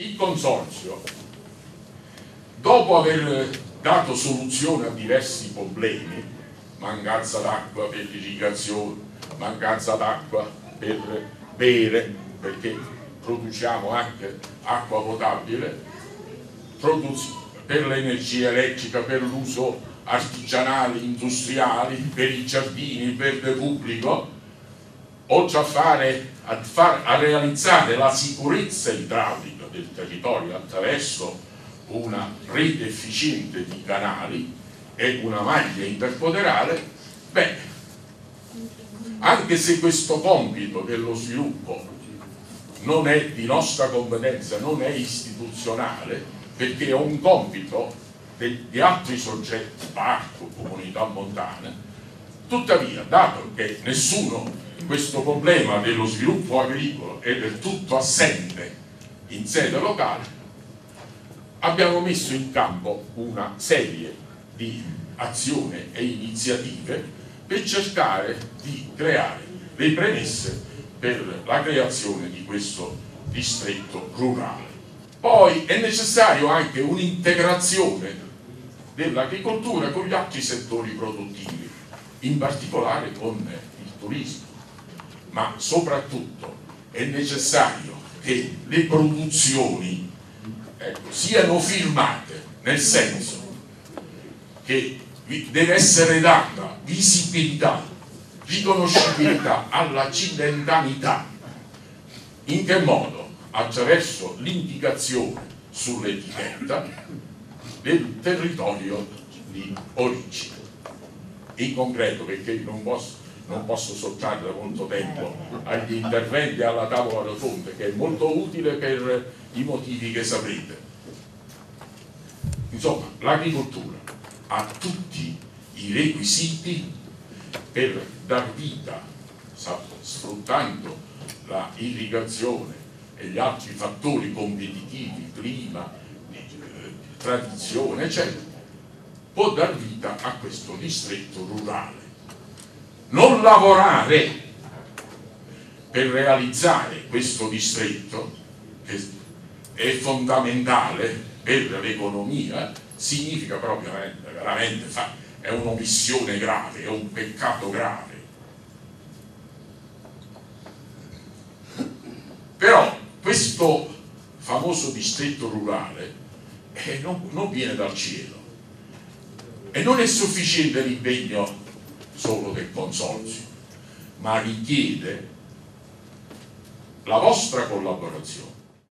il consorzio, dopo aver dato soluzione a diversi problemi, mancanza d'acqua per l'irrigazione, mancanza d'acqua per bere, perché produciamo anche acqua potabile, per l'energia elettrica, per l'uso artigianale, industriale, per i giardini, il verde pubblico, oltre a, fare, a, far, a realizzare la sicurezza idraulica del territorio attraverso una rete efficiente di canali e una maglia interpoderale, beh, anche se questo compito dello sviluppo non è di nostra competenza, non è istituzionale, perché è un compito di altri soggetti, parco, comunità montane, tuttavia, dato che nessuno questo problema dello sviluppo agricolo è del tutto assente in sede locale, abbiamo messo in campo una serie di azioni e iniziative per cercare di creare le premesse per la creazione di questo distretto rurale. Poi è necessario anche un'integrazione dell'agricoltura con gli altri settori produttivi, in particolare con il turismo, ma soprattutto è necessario che le produzioni ecco, siano firmate, nel senso che deve essere data visibilità, riconoscibilità alla cilentanità. In che modo? Attraverso l'indicazione sull'etichetta del territorio di origine. In concreto, perché non posso, non posso sottrarre molto tempo agli interventi alla tavola rotonda, che è molto utile per i motivi che saprete. Insomma, l'agricoltura ha tutti i requisiti per dar vita, sfruttando la irrigazione e gli altri fattori competitivi, clima, tradizione, eccetera, può dar vita a questo distretto rurale. Non lavorare per realizzare questo distretto, che è fondamentale per l'economia, significa proprio veramente, è un'omissione grave, è un peccato grave. Però questo famoso distretto rurale eh, non, non viene dal cielo e non è sufficiente l'impegno solo del consorzio, ma richiede la vostra collaborazione